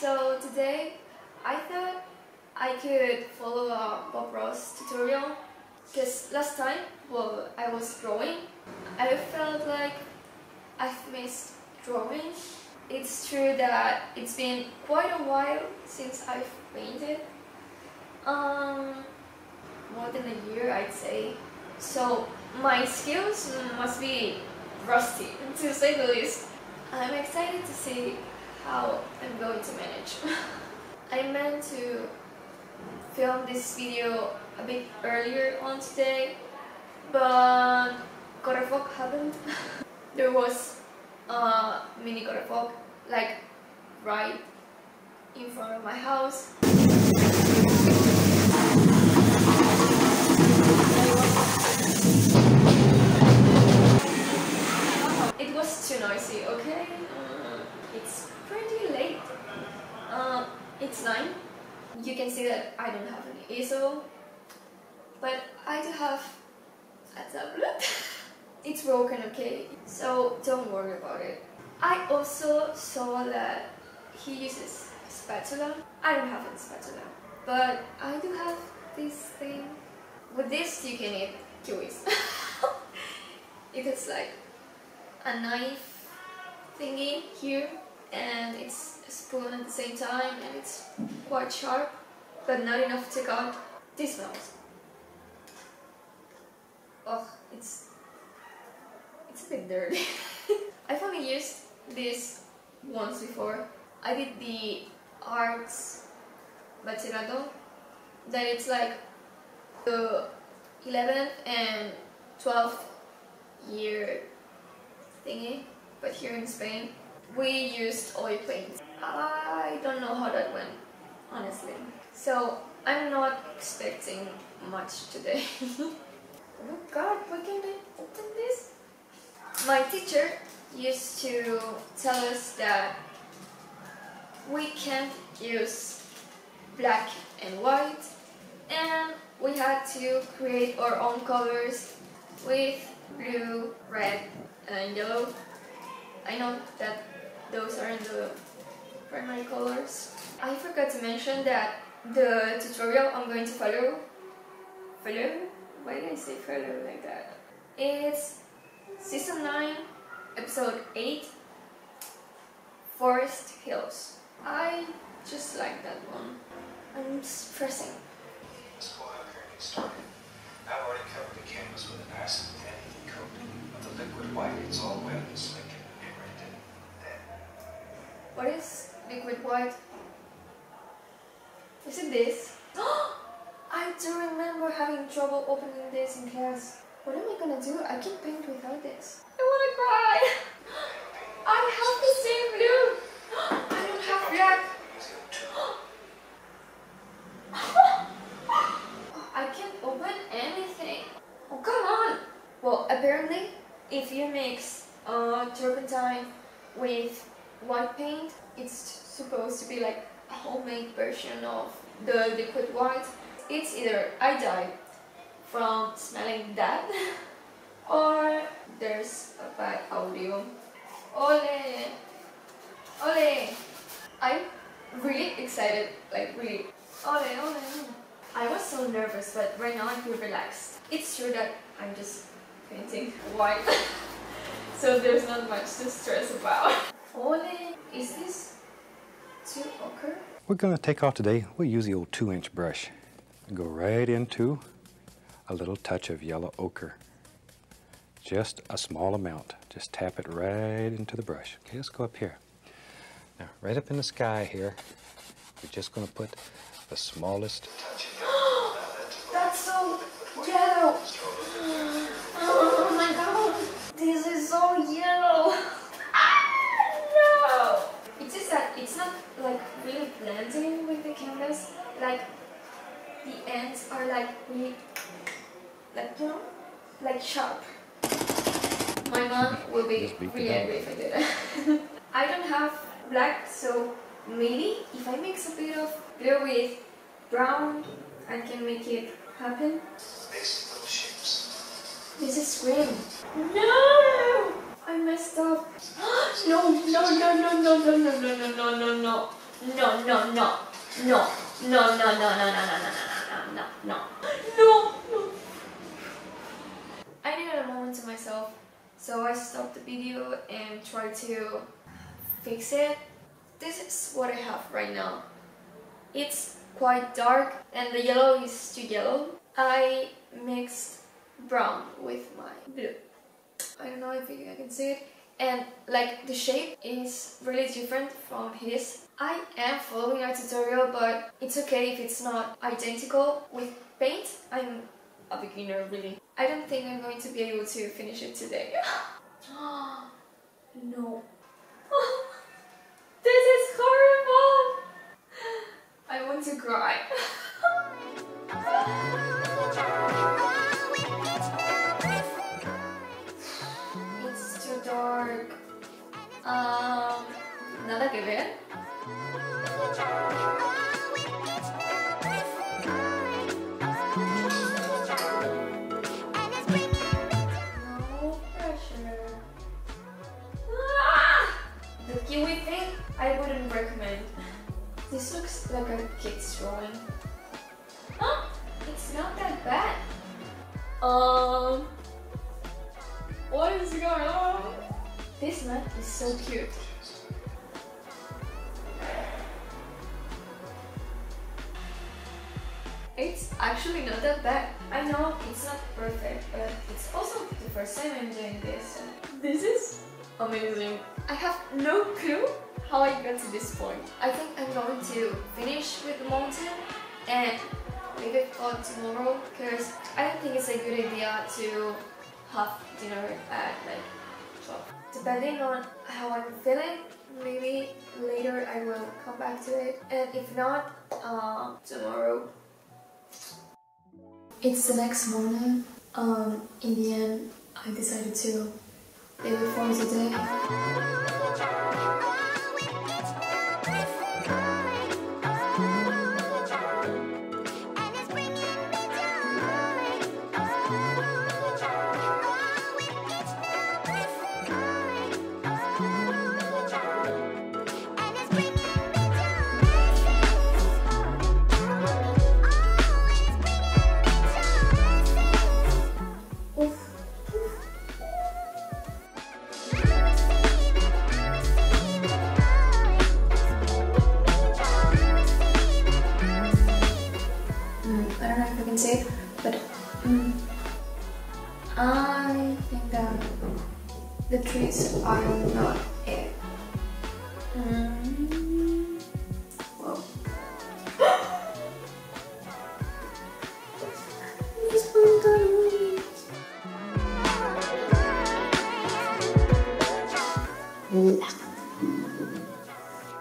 So today I thought I could follow a Bob Ross tutorial because last time while I was drawing I felt like I've missed drawing. It's true that it's been quite a while since I've painted. Um, more than a year I'd say. So my skills must be rusty to say the least. I'm excited to see how I'm going to manage. I meant to film this video a bit earlier on today, but correfoc happened. there was a mini correfoc like right in front of my house. It was too noisy, okay? Uh, it's. Uh, it's 9. You can see that I don't have any easel, but I do have a tablet. it's broken, okay? So don't worry about it. I also saw that he uses spatula. I don't have a spatula, but I do have this thing. With this you can eat kiwis. it is like a knife thingy here and it's a spoon at the same time and it's quite sharp but not enough to cut. This smells. Oh, it's it's a bit dirty. I've only used this once before. I did the arts bachillerato that it's like the 11th and 12th year thingy but here in Spain we used oil paint. I don't know how that went honestly so I'm not expecting much today. oh god, why can't I open this? My teacher used to tell us that we can't use black and white and we had to create our own colors with blue, red and yellow. I know that those are in the primary colors. I forgot to mention that the tutorial I'm going to follow, follow? Why did I say follow like that? It's season 9 episode 8 Forest Hills. I just like that one. I'm pressing. I've already covered the canvas with an acid vanity coating, but the liquid white it's all wet and slick and What is liquid white? Is it this? I do remember having trouble opening this in class. What am I gonna do? I can't paint without this. I wanna cry! I have the same blue! I don't have black! I can't open anything. Oh, come on! Well, apparently, if you mix uh, turpentine with white paint, it's supposed to be like a homemade version of the liquid white. It's either I die from smelling that or there's a bad audio. Ole! Ole! I'm really excited, like really. Ole, ole, ole. I was so nervous, but right now I feel relaxed. It's true that I'm just painting white, so there's not much to stress about. Ole, is this too ochre? We're going to take off today, we'll use the old two inch brush go right into a little touch of yellow ochre. Just a small amount. Just tap it right into the brush. Okay, let's go up here. Now, right up in the sky here, we're just going to put the smallest That's so yellow. Oh my god. This is so yellow. Ah, no. It's just that it's not like really blending with the canvas. Like the ends are like really, like you know, like sharp. My mom will be Just beat the really angry if I do that. I don't have black, so maybe if I mix a bit of blue with brown, I can make it happen. basic little shapes. This is green. No! I messed up. no, no, no, no, no, no, no, no, no, no, no, no. No, no, no. No. No, no, no, no, no, no, no, no, no, no, no. No. I needed a moment to myself, so I stopped the video and tried to fix it. This is what I have right now. It's quite dark and the yellow is too yellow. I mixed brown with my blue. I don't know if you can see it. And like the shape is really different from his. I am following a tutorial but it's okay if it's not identical. With paint, I'm a beginner really. I don't think I'm going to be able to finish it today. no. this is horrible! I want to cry. It's not that bad. Um, what is going on? This mat is so cute. It's actually not that bad. I know it's not perfect, but it's also the first time I'm doing this. This is amazing. I have no clue how I got to this point. I think I'm going to finish with the mountain tomorrow because I don't think it's a good idea to have dinner at like 12. Depending on how I'm feeling, maybe later I will come back to it and if not, uh, tomorrow it's the next morning. Um, in the end, I decided to leave it for today. La.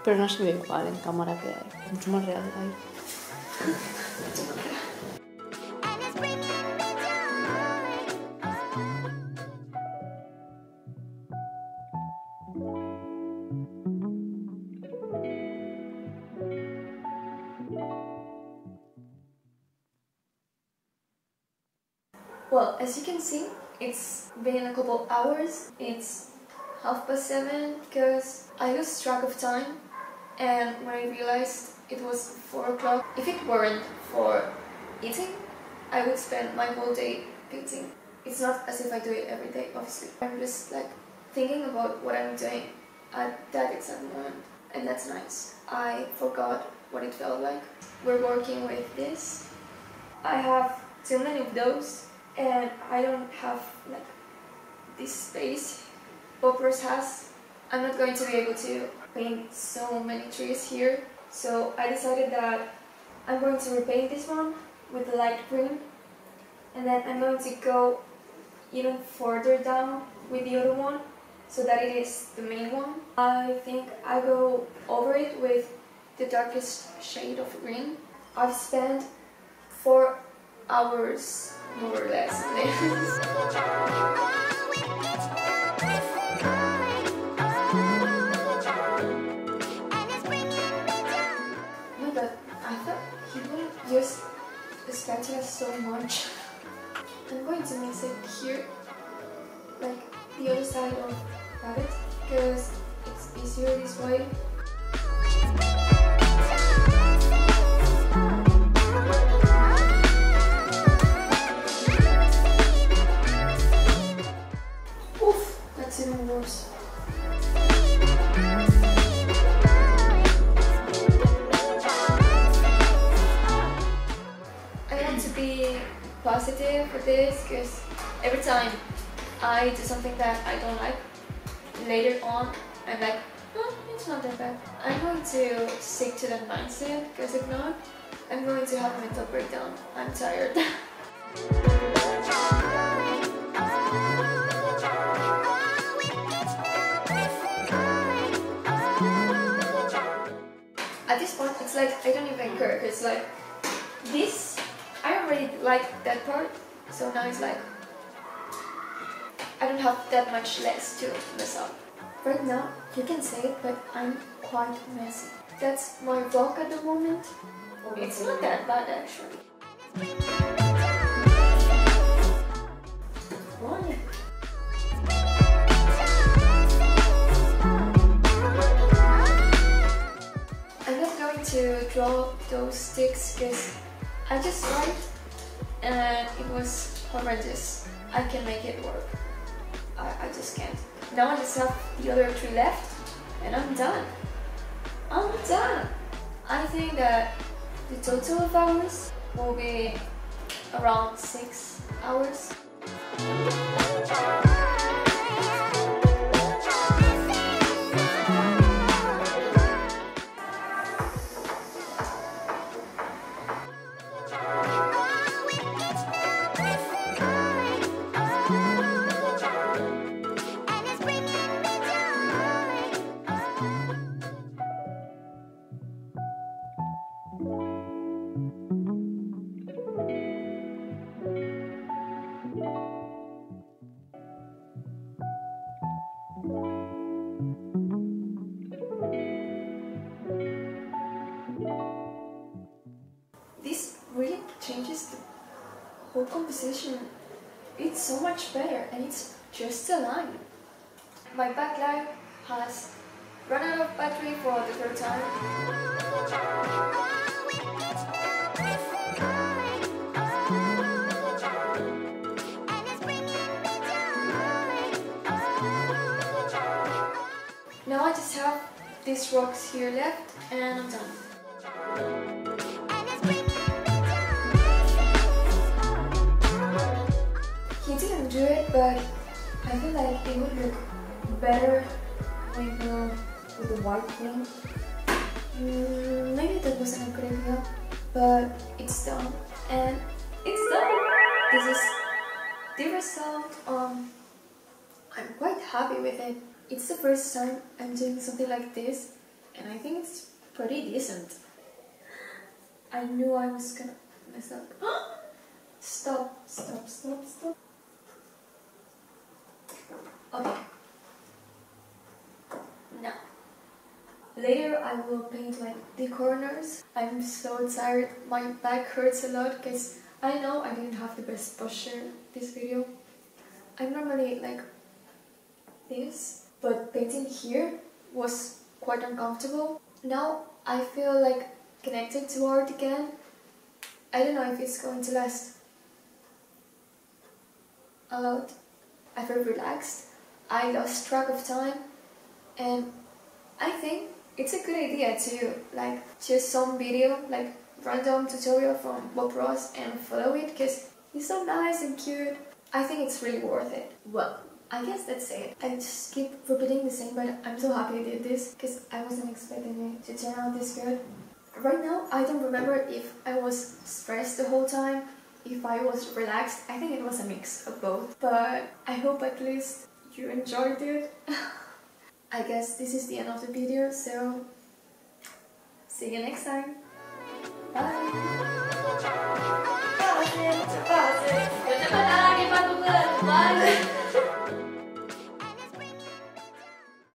Pero no se ve igual en cámara que es mucho más real ahí. It's a couple hours. It's half past seven because I lost track of time and when I realized it was four o'clock, if it weren't for eating, I would spend my whole day painting. It's not as if I do it every day, obviously. I'm just like thinking about what I'm doing at that exact moment and that's nice. I forgot what it felt like. We're working with this. I have too many of those and I don't have like this space Poppers has. I'm not going to be able to paint so many trees here so I decided that I'm going to repaint this one with the light green and then I'm going to go even further down with the other one so that it is the main one. I think I go over it with the darkest shade of green. I've spent four hours more or less so much. I'm going to mix it here, like the other side of rabbit, because it's easier this way. To stick to that mindset because if not, I'm going to have a mental breakdown. I'm tired. At this point, it's like I don't even care. It's like this. I already like that part, so now it's like I don't have that much less to mess up. Right now, you can say it, but I'm quite messy. That's my vlog at the moment. It's not that bad actually. I'm not going to draw those sticks because I just tried and it was horrendous. I can make it work. I, I just can't. Now I just have the other three left and I'm done. I'm done. I think that the total of hours will be around six hours. It's so much better and it's just a line. My backlight has run out of battery for the third time. Now I just have these rocks here left and I'm done. Do it, but I feel like it would look better with the, with the white paint. Mm, maybe that wasn't a good idea, but it's done. And it's done! This is the result. Um, I'm quite happy with it. It's the first time I'm doing something like this, and I think it's pretty decent. I knew I was gonna mess up. stop, stop, stop, stop. Okay. Now, later I will paint like the corners. I'm so tired. My back hurts a lot because I know I didn't have the best posture this video. I'm normally like this, but painting here was quite uncomfortable. Now I feel like connected to art again. I don't know if it's going to last a lot. I feel relaxed. I lost track of time and I think it's a good idea to like just some video like random tutorial from Bob Ross and follow it because he's so nice and cute. I think it's really worth it. Well, I guess that's it. I just keep repeating the same but I'm so happy I did this because I wasn't expecting it to turn out this good. Right now I don't remember if I was stressed the whole time if I was relaxed. I think it was a mix of both. But I hope at least you enjoyed it. I guess this is the end of the video, so see you next time. Bye!